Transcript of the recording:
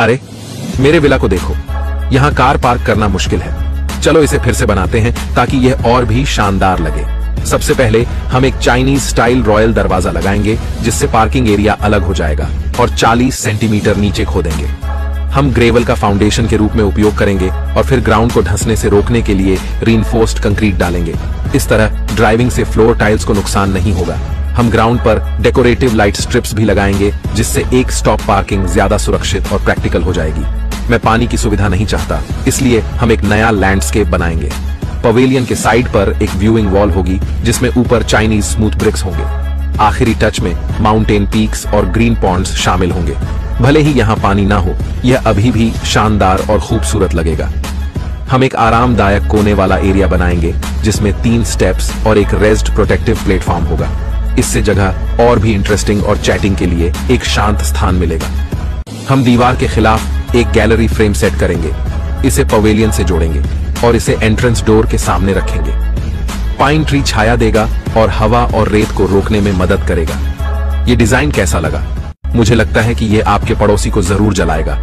अरे, मेरे विला को देखो। यहाँ कार पार्क करना मुश्किल है। चलो इसे फिर से बनाते हैं ताकि यह और भी शानदार लगे। सबसे पहले हम एक चाइनीज़ स्टाइल रॉयल दरवाज़ा लगाएँगे, जिससे पार्किंग एरिया अलग हो जाएगा और 40 सेंटीमीटर नीचे खोदेंगे। हम ग्रेवल का फाउंडेशन के रूप में उपयोग करेंगे और फिर ग्राउंड को धंसने से रोकने के लिए रीनफोर्स्ड कंक्रीट डालेंगे। इस तरह ड्राइविंग से फ्लोर टाइल्स को नुकसान नहीं होगा। हम ग्राउंड पर डेकोरेटिव लाइट स्ट्रिप्स भी लगाएँगे, जिससे एक स्टॉप पार्किंग ज़्यादा सुरक्षित और प्रैक्टिकल हो जाएगी। मैं पानी की सुविधा नहीं चाहता, इसलिए हम एक नया लैंडस्केप बनाएँगे। पवेलियन के साइड पर एक व्यूइंग वॉल होगी, जिसमें ऊपर चाइनीज़ स्मूथ ब्रिक्स होंगे। आखिरी टच में माउंटेन पीक्स और ग्रीन पॉन्ड्स शामिल होंगे। भले ही यहाँ पानी ना हो, यह अभी भी शानदार और खूबसूरत लगेगा। हम एक आरामदायक कोने वाला एरिया बनाएँगे, जिसमें तीन स्टेप्स और एक रेस्ट प्रोटेक्टिव प्लेटफॉर्म होगा। इससे जगह और भी इंटरेस्टिंग और चैटिंग के लिए एक शांत स्थान मिलेगा। हम दीवार के खिलाफ एक गैलरी फ्रेम सेट करेंगे। इसे पवेलियन से जोड़ेंगे और इसे एंट्रेंस डोर के सामने रखेंगे। पाइन ट्री छाया देगा और हवा और रेत को रोकने में मदद करेगा। ये डिज़ाइन कैसा लगा? मुझे लगता है कि ये आपके पड़ोसी को ज़रूर जलाएगा।